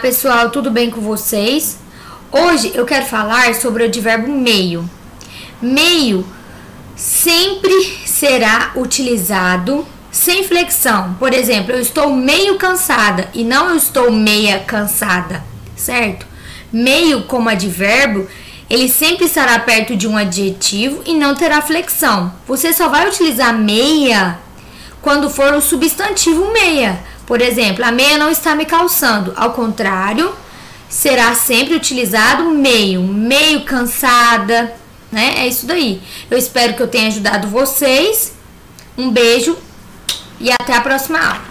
pessoal, tudo bem com vocês? Hoje eu quero falar sobre o advérbio meio. Meio sempre será utilizado sem flexão. Por exemplo, eu estou meio cansada e não eu estou meia cansada, certo? Meio como advérbio, ele sempre estará perto de um adjetivo e não terá flexão. Você só vai utilizar meia quando for o substantivo meia. Por exemplo, a meia não está me calçando. Ao contrário, será sempre utilizado meio, meio cansada, né? É isso daí. Eu espero que eu tenha ajudado vocês. Um beijo e até a próxima aula.